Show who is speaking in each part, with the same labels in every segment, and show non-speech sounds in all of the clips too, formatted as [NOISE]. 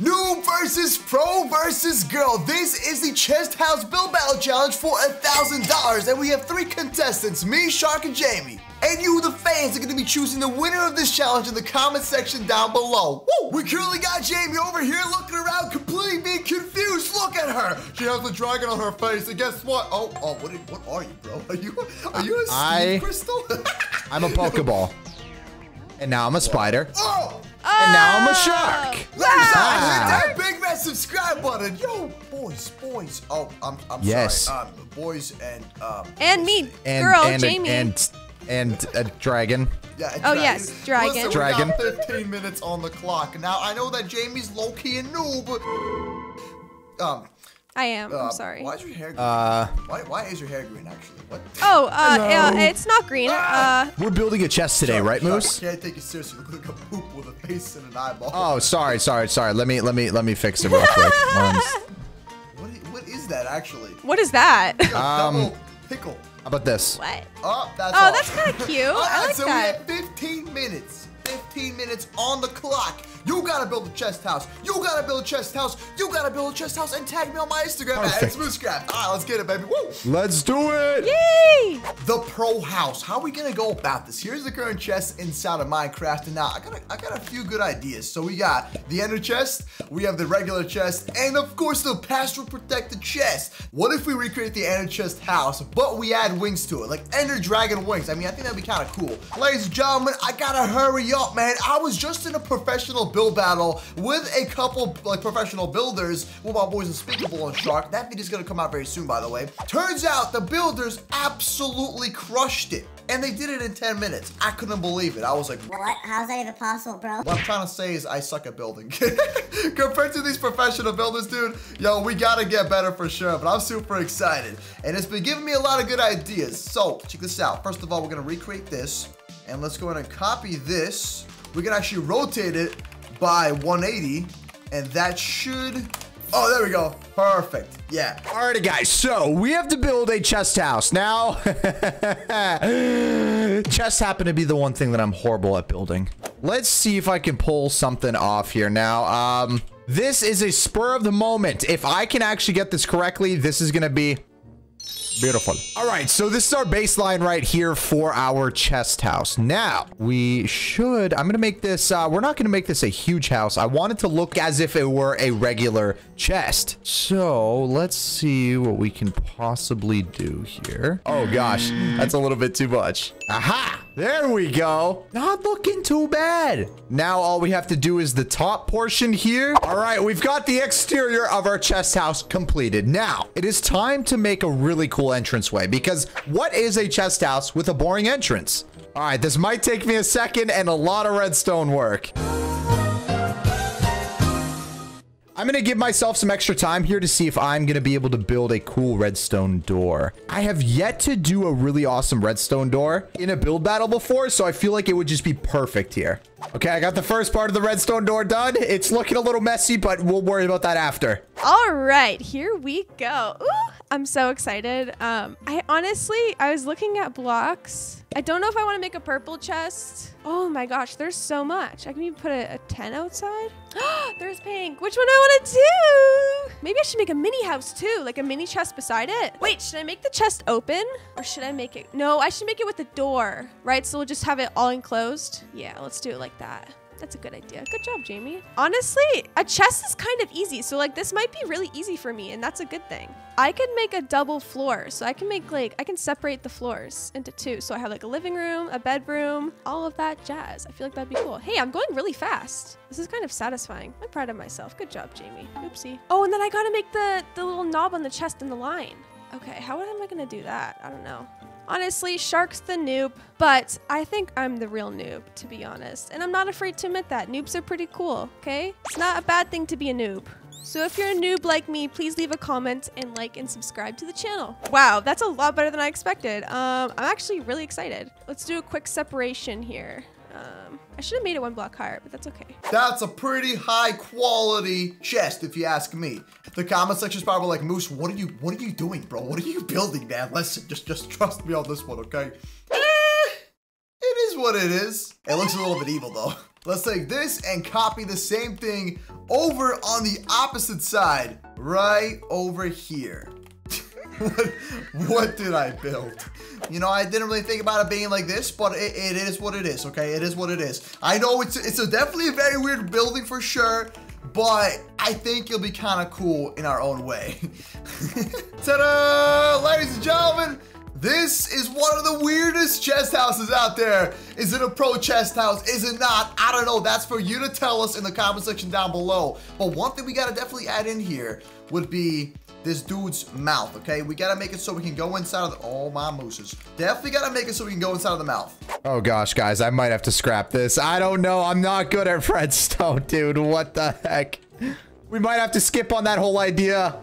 Speaker 1: Noob versus pro versus girl. This is the chest house Build battle challenge for a thousand dollars, and we have three contestants: me, Shark, and Jamie. And you, the fans, are going to be choosing the winner of this challenge in the comment section down below. Woo! We currently got Jamie over here looking around, completely being confused. Look at her. She has the dragon on her face, and guess what? Oh, oh, what, what are you, bro? Are you, are you a Steve crystal? [LAUGHS]
Speaker 2: I'm a Pokeball. And now I'm a spider.
Speaker 1: oh!
Speaker 2: And now I'm a shark.
Speaker 1: Ladies
Speaker 2: Ah.
Speaker 1: hit that big red subscribe button. Yo, boys, boys. Oh, I'm, I'm
Speaker 2: Yes.
Speaker 1: sorry. Um, boys and um.
Speaker 3: And me,
Speaker 2: And,
Speaker 3: girl,
Speaker 2: and,
Speaker 3: Jamie.
Speaker 2: and, and a dragon.
Speaker 1: Yeah,
Speaker 3: Oh,
Speaker 1: dragon.
Speaker 3: yes, dragon.
Speaker 1: Listen,
Speaker 2: Dragon.
Speaker 1: We got 15 minutes on the clock. Now I know that Jamie's low key a noob. Um.
Speaker 3: I am.
Speaker 1: uh,
Speaker 3: I'm sorry.
Speaker 1: Why is your hair green?
Speaker 2: Uh,
Speaker 1: why, why is your hair green actually? What?
Speaker 3: Oh, uh,
Speaker 2: Hello.
Speaker 3: uh, it's not green.
Speaker 1: Ah!
Speaker 3: Uh,
Speaker 2: we're building a chest today,
Speaker 1: Shark,
Speaker 2: right,
Speaker 1: Shark,
Speaker 2: Moose?
Speaker 1: I can't take you seriously. You look like a poop with a face and an eyeball.
Speaker 2: Oh, sorry, sorry, sorry. Let me, let me, let me fix it real quick. [LAUGHS] Um,
Speaker 1: What, what is that actually?
Speaker 3: what is that?
Speaker 1: A double pickle.
Speaker 2: how about this?
Speaker 3: what?
Speaker 1: Oh, that's
Speaker 3: Oh,
Speaker 1: all.
Speaker 3: that's kind of [LAUGHS] cute. I like
Speaker 1: so
Speaker 3: that.
Speaker 1: we have 15 minutes. 15 minutes on the clock. You gotta build a chest house. You gotta build a chest house. You gotta build a chest house and tag me on my Instagram at
Speaker 2: Perfect.
Speaker 1: SmoothScrap. All right, let's get it, baby. Woo!
Speaker 2: Let's do it.
Speaker 3: Yay!
Speaker 1: The pro house. How are we gonna go about this? Here's the current chest inside of Minecraft, and now I got a, I got a few good ideas. So we got the ender chest, we have the regular chest, and of course the password protected chest. What if we recreate the ender chest house, but we add wings to it, like ender dragon wings? I mean, I think that'd be kind of cool. Ladies and gentlemen, I gotta hurry up, man. I was just in a professional build battle with a couple like professional builders with my boys Unspeakable and Shark. That video's gonna come out very soon, by the way. Turns out the builders absolutely crushed it. And they did it in 10 minutes. I couldn't believe it. I was like,
Speaker 4: What? How's that even possible, bro?
Speaker 1: what I'm trying to say is I suck at building. [LAUGHS] Compared to these professional builders, dude, yo, we gotta get better for sure. But I'm super excited. And it's been giving me a lot of good ideas. So, check this out. First of all, we're gonna recreate this. And let's go ahead and copy this. We can actually rotate it by 180. And that should... Oh, there we go. Perfect. Yeah.
Speaker 2: Alrighty, guys. So we have to build a chest house now. [LAUGHS] Chests happen to be the one thing that I'm horrible at building. Let's see if I can pull something off here now. Um, this is a spur of the moment. If I can actually get this correctly, this is gonna be Beautiful. All right, so this is our baseline right here for our chest house. Now, we should, I'm gonna make this, uh, we're not gonna make this a huge house. I want it to look as if it were a regular chest. So let's see what we can possibly do here. Oh gosh, that's a little bit too much. Aha, there we go. Not looking too bad. Now all we have to do is the top portion here. All right, we've got the exterior of our chest house completed. Now, it is time to make a really cool entranceway because what is a chest house with a boring entrance? All right, this might take me a second and a lot of redstone work. I'm gonna give myself some extra time here to see if I'm gonna be able to build a cool redstone door. I have yet to do a really awesome redstone door in a build battle before, so I feel like it would just be perfect here. Okay, I got the first part of the redstone door done. It's looking a little messy, but we'll worry about that after.
Speaker 3: All right, here we go. Ooh, I'm so excited. Um, I honestly, I was looking at blocks. I don't know if I want to make a purple chest. Oh my gosh, there's so much. I can even put a, a 10 outside. [GASPS] there's pink. Which one I want to do? Maybe I should make a mini house too, like a mini chest beside it. Wait, should I make the chest open or should I make it? No, I should make it with the door, right? So we'll just have it all enclosed. Yeah, let's do it like that. That's a good idea. Good job, Jamie. Honestly, a chest is kind of easy. So like this might be really easy for me and that's a good thing. I could make a double floor. So I can make like, I can separate the floors into two. So I have like a living room, a bedroom, all of that jazz. I feel like that'd be cool. Hey, I'm going really fast. This is kind of satisfying. I'm proud of myself. Good job, Jamie. Oopsie. Oh, and then I gotta make the, the little knob on the chest and the line. Okay, how am I gonna do that? I don't know. Honestly, Shark's the noob, but I think I'm the real noob, to be honest. And I'm not afraid to admit that. Noobs are pretty cool, okay? It's not a bad thing to be a noob. So if you're a noob like me, please leave a comment and like and subscribe to the channel. Wow, that's a lot better than I expected. Um, I'm actually really excited. Let's do a quick separation here. Um, I should have made it one block higher, but that's okay.
Speaker 1: That's a pretty high quality chest, if you ask me. The comment section's probably like, Moose, what are you what are you doing, bro? What are you building, man? Listen, just just trust me on this one, okay? Eh, it is what it is. It looks a little bit evil though. [LAUGHS] Let's take this and copy the same thing over on the opposite side, right over here. [LAUGHS] what, did I build? You know, I didn't really think about it being like this, but it, it is what it is, okay? It is what it is. I know it's, it's a definitely a very weird building for sure, but I think it'll be kind of cool in our own way. [LAUGHS] Ta-da! Ladies and gentlemen, this is one of the weirdest chest houses out there. Is it a pro chest house? Is it not? I don't know. That's for you to tell us in the comment section down below. But one thing we gotta definitely add in here would be this dude's mouth, okay? We gotta make it so we can go inside of the, oh my mooses. Definitely gotta make it so we can go inside of the mouth.
Speaker 2: Oh gosh, guys, I might have to scrap this. I don't know. I'm not good at [LAUGHS] redstone, dude. What the heck? We might have to skip on that whole idea.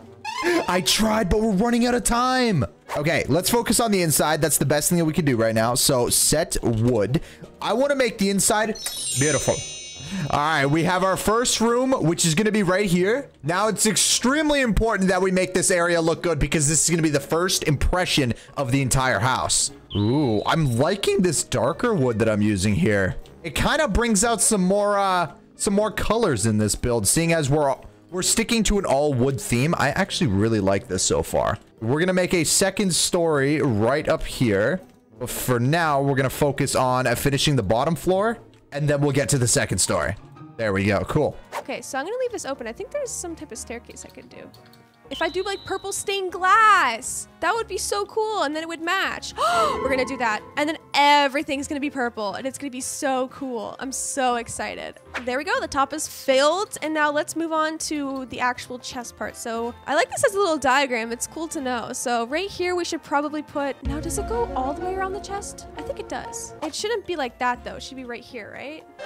Speaker 2: I tried, but we're running out of time. Okay, let's focus on the inside. That's the best thing that we can do right now. So set wood. I want to make the inside beautiful. All right, we have our first room, which is going to be right here. Now, it's extremely important that we make this area look good because this is going to be the first impression of the entire house. Ooh, I'm liking this darker wood that I'm using here. It kind of brings out some more, uh, some more colors in this build, seeing as we're we're sticking to an all wood theme. I actually really like this so far. We're going to make a second story right up here. But for now, we're going to focus on uh, finishing the bottom floor and then we'll get to the second story. There we go. Cool.
Speaker 3: Okay, so I'm gonna leave this open. I think there's some type of staircase I could do. If I do like purple stained glass, that would be so cool. And then it would match. [GASPS] We're gonna do that. And then everything's gonna be purple and it's gonna be so cool. I'm so excited. There we go. The top is filled. And now let's move on to the actual chest part. So I like this as a little diagram. It's cool to know. So right here, we should probably put, now does it go all the way around the chest? I think it does. It shouldn't be like that though. It should be right here, right? [GASPS]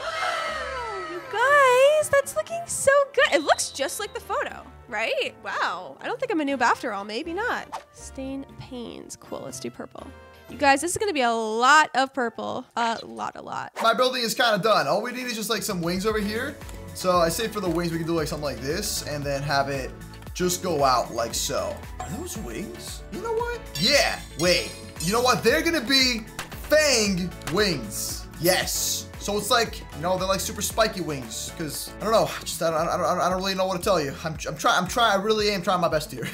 Speaker 3: You guys, that's looking so good. It looks just like the photo, right? Wow. I don't think I'm a noob after all. Maybe not. Stain panes. Cool. Let's do purple. You guys, this is going to be a lot of purple. A lot, a lot.
Speaker 1: My building is kind of done. All we need is just like some wings over here. So I say for the wings, we can do like something like this and then have it just go out like so. Are those wings? You know what? Yeah, wait. You know what? They're gonna be fang wings. Yes. So it's like, you know, they're like super spiky wings. Cause I don't know, I just I don't, I don't, I don't really know what to tell you. I'm, I'm trying, I'm trying, I really am trying my best here.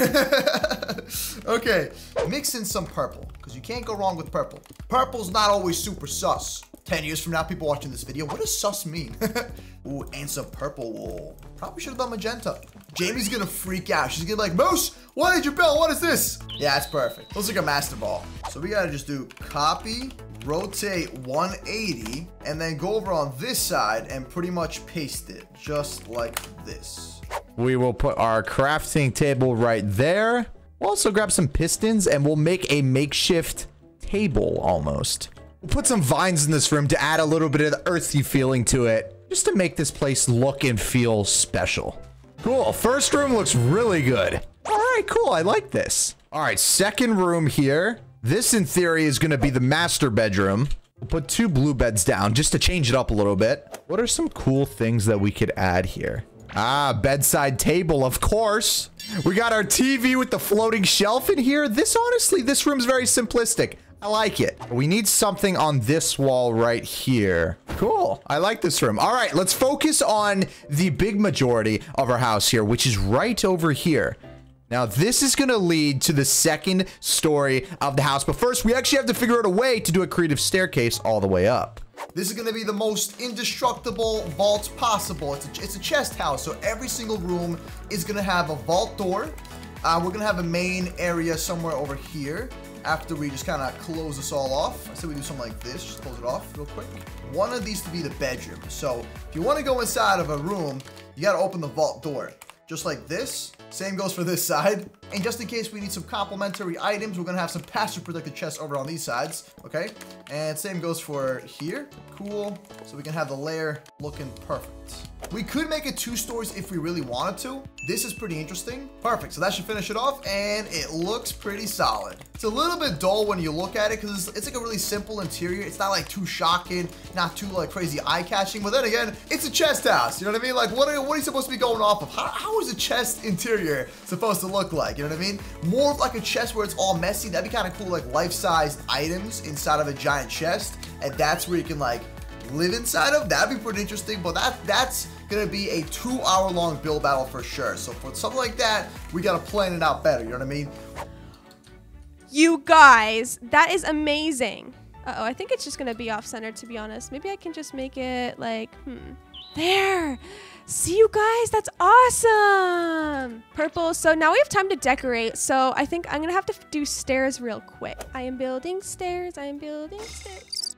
Speaker 1: [LAUGHS] okay, mix in some purple, cause you can't go wrong with purple. Purple's not always super sus. 10 years from now, people watching this video, what does sus mean? [LAUGHS] Ooh, and some purple wool. Probably should have done magenta. Jamie's gonna freak out. She's gonna be like, Moose, what did you build? What is this? Yeah, it's perfect. Looks like a master ball. So we gotta just do copy, rotate 180, and then go over on this side and pretty much paste it, just like this.
Speaker 2: We will put our crafting table right there. We'll also grab some pistons and we'll make a makeshift table almost. We'll put some vines in this room to add a little bit of the earthy feeling to it, just to make this place look and feel special. Cool. First room looks really good. All right, cool. I like this. All right, second room here. This, in theory, is going to be the master bedroom. We'll put two blue beds down just to change it up a little bit. What are some cool things that we could add here? Ah, bedside table, of course. We got our TV with the floating shelf in here. This, honestly, this room's very simplistic. I like it. We need something on this wall right here. Cool. I like this room. All right, let's focus on the big majority of our house here, which is right over here. Now, this is going to lead to the second story of the house. But first, we actually have to figure out a way to do a creative staircase all the way up.
Speaker 1: This is gonna be the most indestructible vault possible. It's a, it's a chest house, so every single room is gonna have a vault door. Uh, we're gonna have a main area somewhere over here after we just kind of close this all off. I said we do something like this, just close it off real quick. One of these to be the bedroom. So if you wanna go inside of a room, you gotta open the vault door. Just like this, same goes for this side. And just in case we need some complementary items, we're gonna have some password protected chests over on these sides, okay? And same goes for here, cool. So we can have the layer looking perfect. We could make it two stories if we really wanted to. This is pretty interesting. Perfect, so that should finish it off and it looks pretty solid. It's a little bit dull when you look at it because it's, it's like a really simple interior. It's not like too shocking, not too like crazy eye-catching, but then again, it's a chest house, you know what I mean? Like what are, what are you supposed to be going off of? How, how is a chest interior supposed to look like, you know what I mean? More of like a chest where it's all messy, that'd be kind of cool, like life-sized items inside of a giant chest, and that's where you can like live inside of, that'd be pretty interesting. But that that's gonna be a two hour long build battle for sure. So for something like that, we gotta plan it out better. You know what I mean?
Speaker 3: You guys, that is amazing. Uh-oh, I think it's just gonna be off-center to be honest. Maybe I can just make it like, hmm. There! See you guys, that's awesome! Purple, so now we have time to decorate. So I think I'm gonna have to do stairs real quick. I am building stairs, I am building stairs.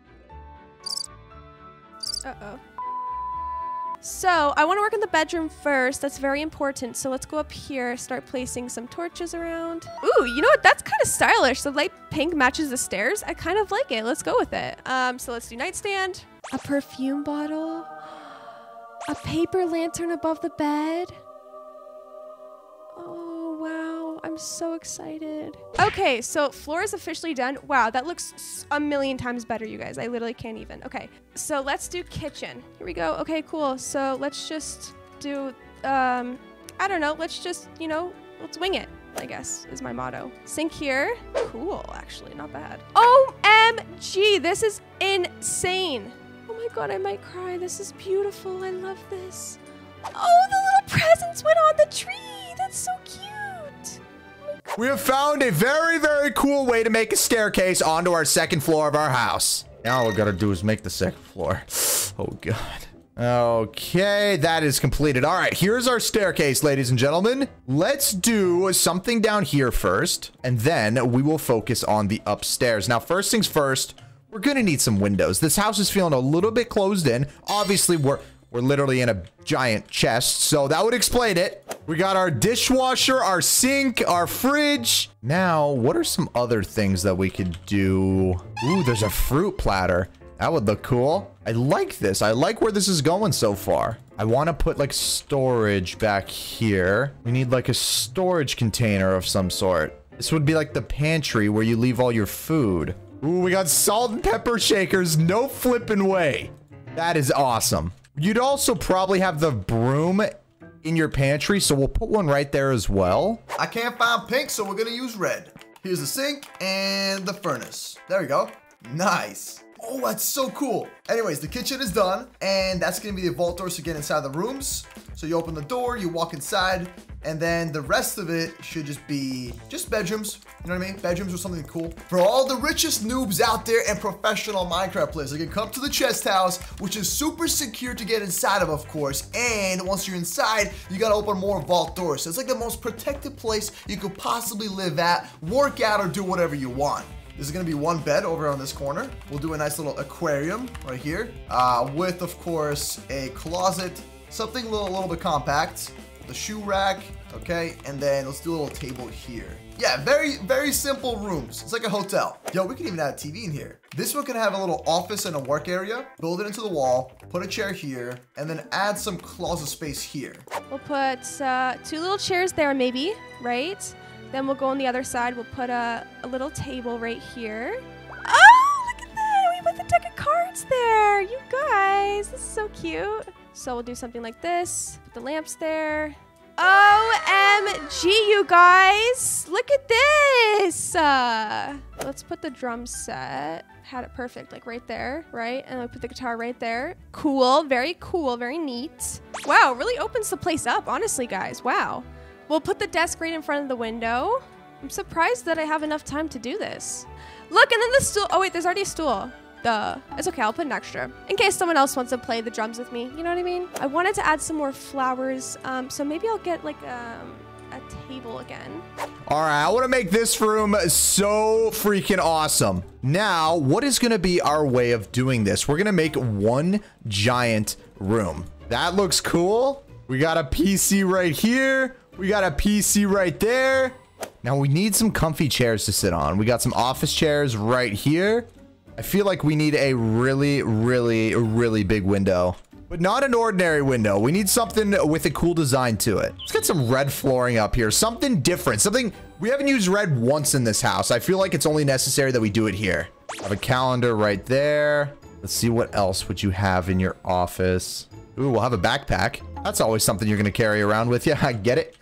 Speaker 3: Uh-oh. So I want to work in the bedroom first. That's very important. So let's go up here, start placing some torches around. Ooh, you know what? That's kind of stylish. The light pink matches the stairs. I kind of like it. Let's go with it. Um, so let's do nightstand, a perfume bottle, a paper lantern above the bed. I'm so excited. Okay, so floor is officially done. Wow, that looks a million times better, you guys. I literally can't even. Okay, so let's do kitchen. Here we go. Okay, cool. So let's just do, um, I don't know. Let's just, you know, let's wing it, I guess, is my motto. Sink here. Cool, actually, not bad. OMG, this is insane. Oh my god, I might cry. This is beautiful. I love this. Oh, the little presents went on the tree. That's so cute.
Speaker 2: We have found a very, very cool way to make a staircase onto our second floor of our house. Now all we gotta do is make the second floor. [SIGHS] Oh, God. Okay, that is completed. All right, here's our staircase, ladies and gentlemen. Let's do something down here first, and then we will focus on the upstairs. Now, first things first, we're gonna need some windows. This house is feeling a little bit closed in. Obviously, we're we're literally in a giant chest, so that would explain it. We got our dishwasher, our sink, our fridge. Now, what are some other things that we could do? Ooh, there's a fruit platter. That would look cool. I like this. I like where this is going so far. I want to put like storage back here. We need like a storage container of some sort. This would be like the pantry where you leave all your food. Ooh, we got salt and pepper shakers. No flipping way. That is awesome. You'd also probably have the broom in your pantry, so we'll put one right there as well.
Speaker 1: I can't find pink, so we're gonna use red. Here's the sink and the furnace. There we go. Nice. Oh, that's so cool. Anyways, the kitchen is done, and that's gonna be the vault doors to get inside the rooms. So you open the door, you walk inside, and then the rest of it should just be just bedrooms. You know what I mean? Bedrooms or something cool. For all the richest noobs out there and professional Minecraft players, they can come to the chest house, which is super secure to get inside of, of course. And once you're inside, you gotta open more vault doors. So it's like the most protected place you could possibly live at, work out, or do whatever you want. This is gonna be one bed over on this corner. We'll do a nice little aquarium right here, uh, with of course a closet, something a little, a little bit compact, the shoe rack, okay, and then let's do a little table here. Yeah, very, very simple rooms. It's like a hotel. Yo, we can even add a TV in here. This one can have a little office and a work area. Build it into the wall, put a chair here, and then add some closet space here.
Speaker 3: We'll put uh, two little chairs there, maybe, right? Then we'll go on the other side. We'll put a, a little table right here. Oh, look at that. We put the deck of cards there. You guys, this is so cute. So we'll do something like this. Put the lamps there. OMG, you guys. Look at this. Uh, let's put the drum set. Had it perfect, like right there, right? And I put the guitar right there. Cool, very cool, very neat. Wow, really opens the place up, honestly, guys. Wow. We'll put the desk right in front of the window. I'm surprised that I have enough time to do this. Look, and then the stool. Oh, wait, there's already a stool. Duh. It's okay, I'll put an extra. In case someone else wants to play the drums with me. You know what I mean? I wanted to add some more flowers, um, so maybe I'll get like um, a table again.
Speaker 2: All right, I want to make this room so freaking awesome. Now, what is going to be our way of doing this? We're going to make one giant room. That looks cool. We got a PC right here. We got a PC right there. Now we need some comfy chairs to sit on. We got some office chairs right here. I feel like we need a really, really, really big window. But not an ordinary window. We need something with a cool design to it. Let's get some red flooring up here. Something different. Something... We haven't used red once in this house. I feel like it's only necessary that we do it here. Have a calendar right there. Let's see what else would you have in your office. Ooh, we'll have a backpack. That's always something you're going to carry around with you. [LAUGHS] I get it.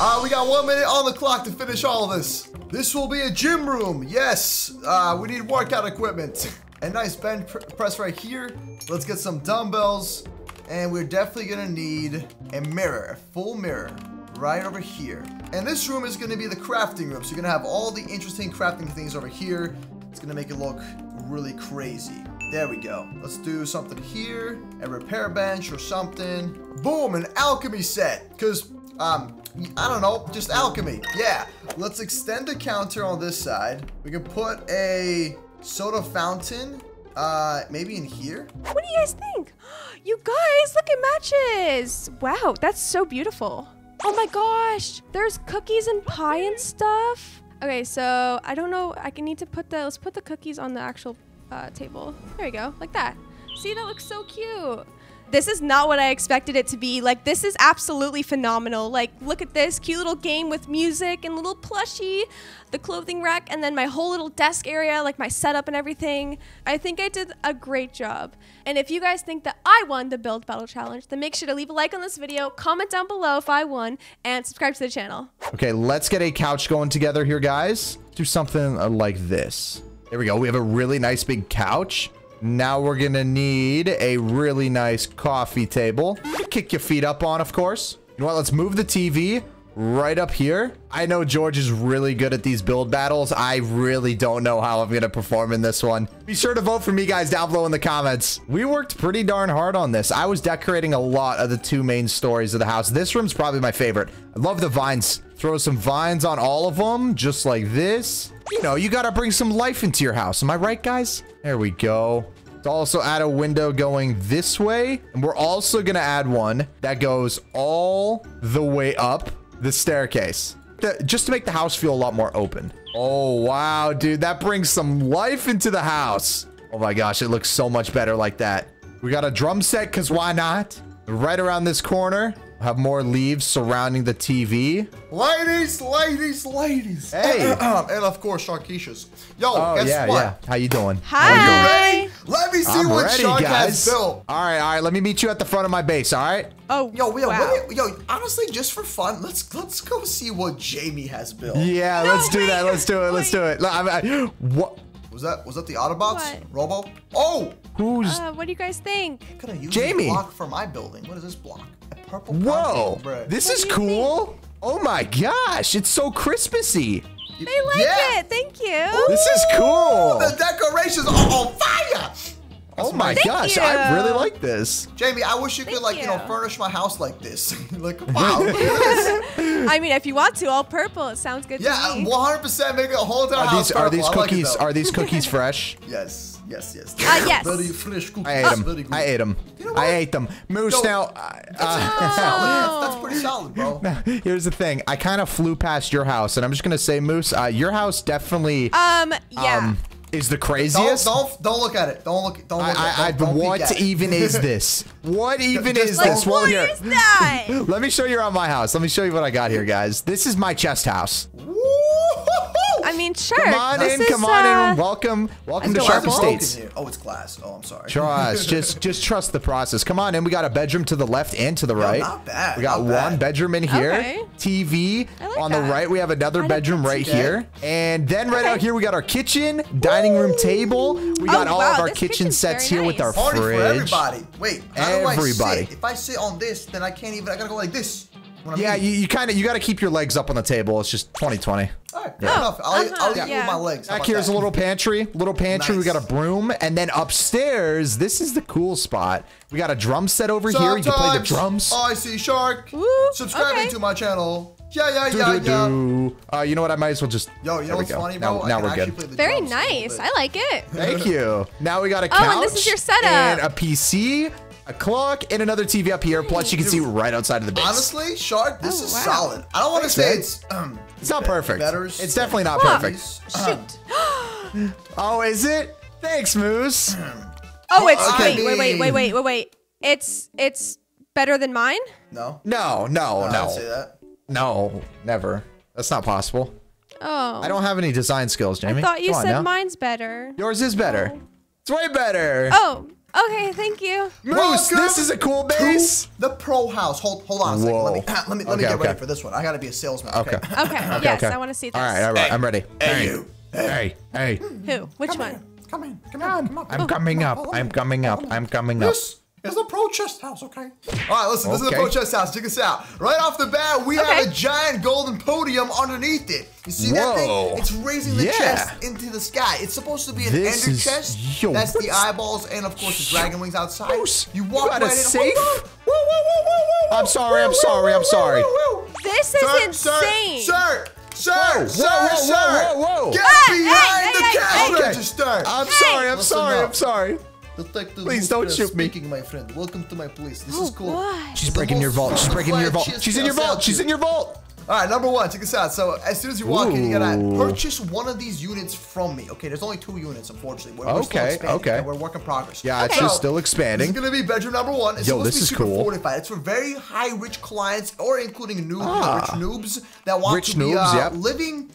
Speaker 1: Uh, [LAUGHS] we got one minute on the clock to finish all of this. This will be a gym room. Yes. Uh, we need workout equipment. [LAUGHS] A nice bench pr press right here. Let's get some dumbbells. And we're definitely gonna need a mirror, a full mirror, right over here. And this room is gonna be the crafting room. So you're gonna have all the interesting crafting things over here. It's gonna make it look really crazy. There we go. Let's do something here, a repair bench or something. Boom, an alchemy set. Cause, um, I don't know, just alchemy. Yeah. Let's extend the counter on this side. We can put a soda fountain, uh, maybe in here.
Speaker 3: What do you guys think? [GASPS] You guys, look at matches. Wow, that's so beautiful. Oh my gosh, there's cookies and pie and stuff. Okay, so I don't know. I can need to put the, let's put the cookies on the actual uh, table. There we go, like that. See, that looks so cute. This is not what I expected it to be. Like, this is absolutely phenomenal. Like, look at this cute little game with music and little plushie, the clothing rack, and then my whole little desk area, like my setup and everything. I think I did a great job. And if you guys think that I won the Build Battle Challenge, then make sure to leave a like on this video, comment down below if I won, and subscribe to the channel.
Speaker 2: Okay, let's get a couch going together here, guys. Do something uh, like this. There we go. We have a really nice big couch. Now we're gonna need a really nice coffee table. Kick your feet up on, of course. You know what? Let's move the TV right up here. I know George is really good at these build battles. I really don't know how I'm gonna perform in this one. Be sure to vote for me, guys, down below in the comments. We worked pretty darn hard on this. I was decorating a lot of the two main stories of the house. This room's probably my favorite. I love the vines. Throw some vines on all of them, just like this. You know, you gotta bring some life into your house. Am I right, guys? There we go. Let's also add a window going this way. And we're also gonna add one that goes all the way up the staircase. The- just to make the house feel a lot more open. Oh, wow, dude. That brings some life into the house. Oh my gosh, it looks so much better like that. We got a drum set, because why not? Right around this corner, have more leaves surrounding the TV.
Speaker 1: Ladies, ladies, ladies.
Speaker 2: Hey.
Speaker 1: and of course, Sharkeisha's. Yo,
Speaker 2: Oh,
Speaker 1: guess
Speaker 2: yeah,
Speaker 1: what?
Speaker 2: yeah. How you doing?
Speaker 3: Hi. You doing?
Speaker 1: Let me see
Speaker 2: I'm
Speaker 1: what
Speaker 2: ready,
Speaker 1: Shark
Speaker 2: guys.
Speaker 1: has built.
Speaker 2: All right, all right. Let me meet you at the front of my base, all right?
Speaker 3: Oh,
Speaker 1: Yo, yo,
Speaker 3: wow.
Speaker 1: what, yo, honestly, just for fun, let's let's go see what Jamie has built.
Speaker 2: Yeah,
Speaker 3: No,
Speaker 2: let's do that. Let's do it. Let's do it. Look, I- I- what?
Speaker 1: Was that was that the Autobots?
Speaker 3: What?
Speaker 1: Robo? Oh,
Speaker 2: Who's?
Speaker 3: Uh, what do you guys think?
Speaker 1: could I use
Speaker 2: Jamie.
Speaker 1: this block for my building? What is this block? [LAUGHS] A purple.
Speaker 2: Whoa!
Speaker 1: pumpkin, bruh.
Speaker 2: This
Speaker 3: What
Speaker 2: is
Speaker 3: do you
Speaker 2: cool. Oh my gosh! It's so Christmassy.
Speaker 3: They like
Speaker 1: Yeah.
Speaker 3: it. Thank you.
Speaker 2: This is cool.
Speaker 1: The decorations are on fire.
Speaker 2: Oh my
Speaker 3: Thank
Speaker 2: gosh! I really like this.
Speaker 1: Jamie, I wish you could like you. know furnish my house like this. [LAUGHS] like [LAUGHS] wow, this.
Speaker 3: I mean, if you want to, all purple. It sounds good
Speaker 1: Yeah,
Speaker 3: to me.
Speaker 1: 100% make a whole entire
Speaker 2: Are
Speaker 1: house
Speaker 2: these are these
Speaker 1: I like
Speaker 2: cookies
Speaker 1: though.
Speaker 2: are these [LAUGHS] cookies fresh?
Speaker 1: Yes, yes, yes.
Speaker 3: Uh, yes.
Speaker 1: Very fresh cookies.
Speaker 2: I ate them.
Speaker 1: Very good.
Speaker 2: I ate them.
Speaker 1: You know
Speaker 2: I ate them. Moose.
Speaker 1: Yo,
Speaker 2: now, uh, uh,
Speaker 1: Solid. That's, [LAUGHS] that's pretty solid, bro.
Speaker 2: Now, here's the thing. I kind of flew past your house, and I'm just gonna say, Moose, uh, your house definitely
Speaker 3: Um, yeah.
Speaker 2: um is the
Speaker 1: Don't,
Speaker 2: craziest.
Speaker 1: don't don't look at it. Don't look. Don't look
Speaker 2: I,
Speaker 1: at it. Don't, don't peek
Speaker 2: what even is [LAUGHS] this? What even
Speaker 1: Just
Speaker 2: is
Speaker 1: like,
Speaker 2: this? Well,
Speaker 3: what
Speaker 2: here,
Speaker 3: is that? [LAUGHS]
Speaker 2: let me show you around my house. Let me show you what I got here, guys. This is my chest house.
Speaker 1: Woo-hoo-hoo!
Speaker 3: I mean, sure.
Speaker 2: Come on
Speaker 3: this
Speaker 2: in,
Speaker 3: is,
Speaker 2: come on
Speaker 3: uh,
Speaker 2: in. Welcome, welcome to
Speaker 3: Adorable.
Speaker 2: Sharp
Speaker 1: Why is it broken
Speaker 2: Estates.
Speaker 1: Oh, it's glass. Oh, I'm sorry.
Speaker 2: Trust, [LAUGHS] just just trust the process. Come on in. We got a bedroom to the left and to the right.
Speaker 1: not bad,
Speaker 2: We got one
Speaker 1: bad.
Speaker 2: bedroom in here.
Speaker 3: Okay.
Speaker 2: TV
Speaker 3: I like
Speaker 2: on the right. We have another
Speaker 3: I
Speaker 2: bedroom right
Speaker 1: too.
Speaker 2: here, and then right
Speaker 3: Okay.
Speaker 2: out here we got our kitchen, dining room table. We got
Speaker 3: Oh,
Speaker 2: all
Speaker 3: wow,
Speaker 2: of our
Speaker 3: this
Speaker 2: kitchen sets
Speaker 3: very
Speaker 2: here with our
Speaker 3: nice.
Speaker 1: Party
Speaker 2: fridge.
Speaker 1: for everybody. Wait, how do
Speaker 2: Everybody.
Speaker 1: I sit? If I sit on this, then I can't even. I gotta go like this. When I'm
Speaker 2: Yeah, you, you kind of you got to keep your legs up on the table. It's just 2020.
Speaker 1: All right, fair enough. I'll, eat- I'll eat
Speaker 3: yeah.
Speaker 1: with my legs. How
Speaker 2: Back here's
Speaker 1: that?
Speaker 2: a little pantry, little pantry. We got a broom, and then upstairs, this is the cool spot. We got a drum set over here. You can play the
Speaker 1: Sometimes
Speaker 2: drums.
Speaker 1: I see shark.
Speaker 3: Woo,
Speaker 1: Subscribing
Speaker 3: okay.
Speaker 1: to my channel. Yeah, yeah, yeah, yeah.
Speaker 2: Uh, you know what? I might as well just.
Speaker 1: Yo, you know
Speaker 2: we
Speaker 1: what's
Speaker 2: go.
Speaker 1: funny,
Speaker 2: Now,
Speaker 1: bro? I
Speaker 2: now we're good.
Speaker 3: Very
Speaker 1: drums a little
Speaker 3: nice. I like it.
Speaker 2: Thank you. Now we got a couch.
Speaker 3: Oh, and this is your setup.
Speaker 2: And a PC, a clock, and another TV up here. Plus, you can see right outside of the base.
Speaker 1: Honestly, Shark, this
Speaker 3: Oh,
Speaker 1: is
Speaker 3: wow.
Speaker 1: solid. I don't want to say it's um. [CLEARS THROAT]
Speaker 2: it's not perfect.
Speaker 1: better
Speaker 2: It's definitely not
Speaker 3: Huh.
Speaker 2: perfect.
Speaker 3: Shoot. [GASPS]
Speaker 2: Oh, is it? Thanks, Moose. [CLEARS THROAT]
Speaker 3: Oh, it's
Speaker 1: I
Speaker 3: wait, wait, wait, wait, wait, wait, wait. It's it's better than mine.
Speaker 1: No,
Speaker 2: No, no,
Speaker 1: I don't say
Speaker 2: no,
Speaker 1: that.
Speaker 2: no, never. That's not possible.
Speaker 3: Oh,
Speaker 2: I don't have any design skills, Jamie.
Speaker 3: I thought you
Speaker 2: Come
Speaker 3: said
Speaker 2: now.
Speaker 3: mine's better.
Speaker 2: Yours is better. It's way better.
Speaker 3: Oh, Okay, thank you.
Speaker 2: Moose,
Speaker 1: Welcome
Speaker 2: this is a cool
Speaker 1: to
Speaker 2: base.
Speaker 1: The pro house. Hold, hold on a second. Let me,
Speaker 2: ah,
Speaker 1: let me, let me get
Speaker 2: okay.
Speaker 1: ready for this one. I gotta be a salesman. Okay.
Speaker 2: Okay.
Speaker 3: Okay, [LAUGHS] yes, I want to see this.
Speaker 2: All right, all right, I'm ready.
Speaker 1: Hey, you.
Speaker 2: Hey, hey.
Speaker 3: Who? Which
Speaker 1: Come
Speaker 3: one?
Speaker 1: in. Come in. Come in. Come on.
Speaker 2: I'm coming up. I'm coming up. I'm coming up.
Speaker 1: This is the pro chest house, okay? All right, listen, this is the pro chest house. Check this out. Right off the bat, we have a giant golden podium underneath it. You see that thing? It's raising the
Speaker 2: Yeah.
Speaker 1: chest into the sky. It's supposed to be an
Speaker 2: This
Speaker 1: ender
Speaker 2: is-
Speaker 1: chest.
Speaker 2: yo,
Speaker 1: That's the eyeballs and, of course, the dragon wings outside.
Speaker 2: Moose,
Speaker 1: you
Speaker 2: you
Speaker 1: walk
Speaker 2: got a
Speaker 1: right in.
Speaker 2: safe?
Speaker 1: Whoa, whoa, whoa, whoa, whoa, whoa,
Speaker 2: I'm sorry, I'm
Speaker 1: whoa,
Speaker 2: sorry,
Speaker 1: whoa,
Speaker 2: I'm sorry.
Speaker 1: whoa, whoa.
Speaker 3: This is
Speaker 1: Sir,
Speaker 3: insane.
Speaker 1: Sir, sir,
Speaker 2: Whoa,
Speaker 1: sir,
Speaker 2: whoa,
Speaker 1: sir,
Speaker 2: whoa,
Speaker 1: sir.
Speaker 2: whoa, whoa.
Speaker 1: Get
Speaker 3: Hey,
Speaker 1: behind
Speaker 3: hey,
Speaker 1: the
Speaker 3: hey,
Speaker 1: cash
Speaker 3: hey.
Speaker 1: register.
Speaker 2: I'm sorry, I'm
Speaker 1: Listen
Speaker 2: sorry,
Speaker 1: up.
Speaker 2: I'm sorry.
Speaker 1: Detective
Speaker 2: Please don't
Speaker 1: Lucas
Speaker 2: shoot me.
Speaker 1: Speaking, my friend. Welcome to my place. This is
Speaker 3: Oh,
Speaker 1: cool.
Speaker 3: what?
Speaker 2: She's breaking your vault. She's breaking your vault. She's in your vault. She's in your vault.
Speaker 1: All right, number one, check this out. So as soon as you walk in, you gotta purchase one of these units from me. Okay, there's only two units, unfortunately. We're, we're
Speaker 2: Okay, okay.
Speaker 1: We're a work in progress.
Speaker 2: Yeah, it's
Speaker 3: Okay.
Speaker 2: just still expanding.
Speaker 1: is gonna be bedroom number one. It's
Speaker 2: Yo,
Speaker 1: supposed
Speaker 2: this
Speaker 1: to be
Speaker 2: is
Speaker 1: super
Speaker 2: cool.
Speaker 1: fortified. It's for very high rich clients, or including noobs,
Speaker 2: Ah.
Speaker 1: rich noobs that want
Speaker 2: Rich
Speaker 1: to be
Speaker 2: noobs,
Speaker 1: uh,
Speaker 2: yep.
Speaker 1: living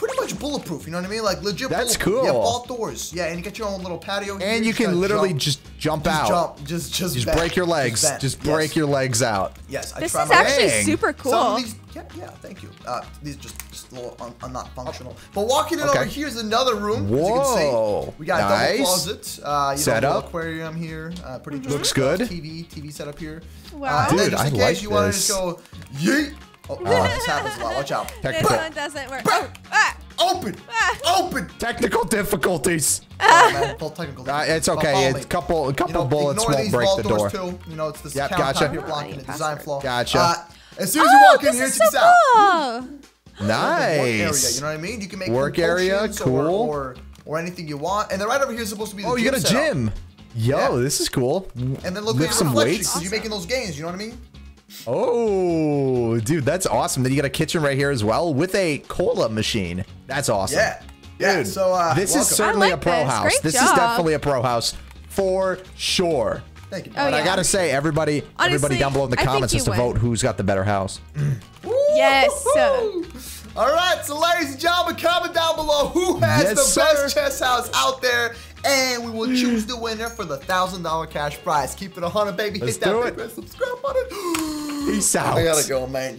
Speaker 1: pretty much bulletproof. You know what I mean? Like legit.
Speaker 2: That's
Speaker 1: bulletproof. You have
Speaker 2: cool.
Speaker 1: vault doors. Yeah, and you get your own little patio. here.
Speaker 2: And you
Speaker 1: just
Speaker 2: can literally
Speaker 1: jump.
Speaker 2: just jump
Speaker 1: Just
Speaker 2: out.
Speaker 1: jump. Just just
Speaker 2: Just
Speaker 1: bend.
Speaker 2: break your legs.
Speaker 1: bend.
Speaker 2: Just
Speaker 1: Yes.
Speaker 2: break your legs out.
Speaker 1: Yes, I
Speaker 3: This is
Speaker 1: my
Speaker 3: actually
Speaker 2: Dang.
Speaker 3: super cool.
Speaker 1: Some of these, yeah, yeah, thank you. Uh, these just, just a little un, un- not functional. But walking in
Speaker 2: Okay.
Speaker 1: over here is another room. As you can see,
Speaker 2: Whoa,
Speaker 1: we got a double closet. Uh, you
Speaker 2: Set
Speaker 1: know, little
Speaker 2: up.
Speaker 1: aquarium here. Uh, pretty interesting
Speaker 2: Looks good.
Speaker 1: TV, TV setup here.
Speaker 3: Wow.
Speaker 1: Uh,
Speaker 2: Dude,
Speaker 1: just in
Speaker 2: I
Speaker 1: case
Speaker 2: like
Speaker 1: you want to
Speaker 2: this.
Speaker 1: go, yeet. Oh, uh, this happens a lot. Watch out.
Speaker 3: This one doesn't work. Oh, ah.
Speaker 1: Open,
Speaker 3: Ah.
Speaker 1: open.
Speaker 2: technical difficulties. [LAUGHS]
Speaker 1: Oh, man, full technical.
Speaker 2: Uh, it's okay. It's a couple, a couple
Speaker 1: You know,
Speaker 2: bullets won't
Speaker 1: these
Speaker 2: break
Speaker 1: vault
Speaker 2: the door.
Speaker 1: Too. You know, it's this
Speaker 2: Yep,
Speaker 1: countertop
Speaker 2: gotcha.
Speaker 1: here blocking
Speaker 3: Oh,
Speaker 1: the design flaw.
Speaker 2: Gotcha.
Speaker 1: Uh, as soon as you
Speaker 3: Oh,
Speaker 1: walk in
Speaker 3: this
Speaker 1: here,
Speaker 3: is
Speaker 1: check
Speaker 3: so
Speaker 1: this out.
Speaker 3: cool.
Speaker 1: Work area, you
Speaker 2: Nice.
Speaker 1: know what I mean? You can make
Speaker 2: Work area,
Speaker 1: potions or-
Speaker 2: cool.
Speaker 1: Or, or anything you want. And then right over here is supposed to be the
Speaker 2: Oh, you
Speaker 1: gym
Speaker 2: got a
Speaker 1: setup.
Speaker 2: gym. Yo,
Speaker 1: Yeah.
Speaker 2: this is cool.
Speaker 1: And then look
Speaker 2: Lift
Speaker 1: at
Speaker 2: some
Speaker 1: weights. reflection,
Speaker 2: weights.
Speaker 1: 'cause you're making those gains. You know what I mean?
Speaker 2: Oh, dude, that's awesome. Then you got a kitchen right here as well with a cola machine. That's awesome.
Speaker 1: Yeah. Yeah.
Speaker 2: Dude,
Speaker 1: so uh,
Speaker 2: this
Speaker 1: welcome.
Speaker 2: is certainly
Speaker 3: I
Speaker 2: a
Speaker 3: like
Speaker 2: pro
Speaker 3: this.
Speaker 2: house.
Speaker 3: Great
Speaker 2: this is definitely a pro house for sure.
Speaker 1: Thank you.
Speaker 3: Oh,
Speaker 2: But I gotta say, everybody, everybody down below in the
Speaker 3: I
Speaker 2: comments
Speaker 3: you
Speaker 2: has to
Speaker 3: win.
Speaker 2: vote who's got the better house. [CLEARS THROAT]
Speaker 3: Yes.
Speaker 1: All right, so ladies and gentlemen, comment down below who has
Speaker 2: Yes,
Speaker 1: the
Speaker 2: sir.
Speaker 1: best chest house out there, and we will choose the winner for the thousand dollar cash prize. Keep it a hundred, baby.
Speaker 2: Let's
Speaker 1: Hit that
Speaker 2: do
Speaker 1: big red subscribe button. [GASPS]
Speaker 2: Peace out.
Speaker 1: I gotta go, man.